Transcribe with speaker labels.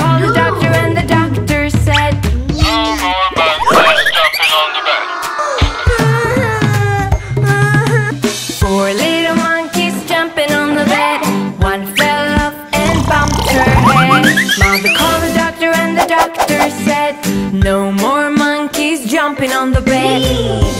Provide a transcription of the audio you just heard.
Speaker 1: called the doctor and the doctor said No more monkey jumping on the bed Four little monkeys jumping on the bed. One fell off and bumped her head. Mother called the doctor and the doctor said No more monkeys jumping on the bed.